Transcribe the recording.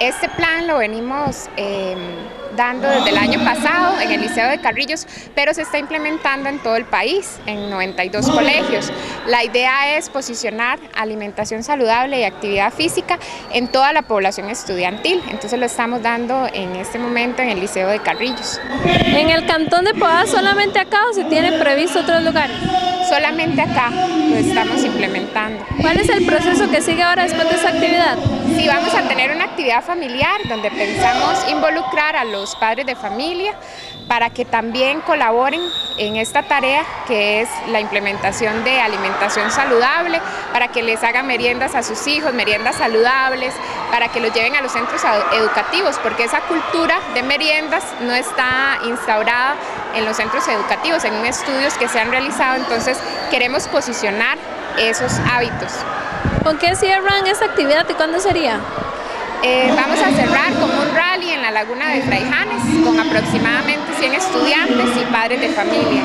Este plan lo venimos em, dando desde el año pasado en el Liceo de Carrillos, pero se está implementando en todo el país, en 92 colegios. La idea es posicionar alimentación saludable y actividad física en toda la población estudiantil, entonces lo estamos dando en este momento en el Liceo de Carrillos. ¿En el cantón de Poá solamente acá o se tiene previsto otros lugares? Solamente acá lo estamos implementando. ¿Cuál es el proceso que sigue ahora después de esa actividad? Sí, vamos a tener una actividad familiar donde pensamos involucrar a los padres de familia para que también colaboren en esta tarea que es la implementación de alimentación saludable, para que les hagan meriendas a sus hijos, meriendas saludables, para que los lleven a los centros educativos, porque esa cultura de meriendas no está instaurada en los centros educativos, en estudios que se han realizado, entonces queremos posicionar esos hábitos. ¿Con qué cierran esta actividad y cuándo sería? Eh, vamos a cerrar con un rally en la laguna de Fraijanes con aproximadamente 100 estudiantes y padres de familia.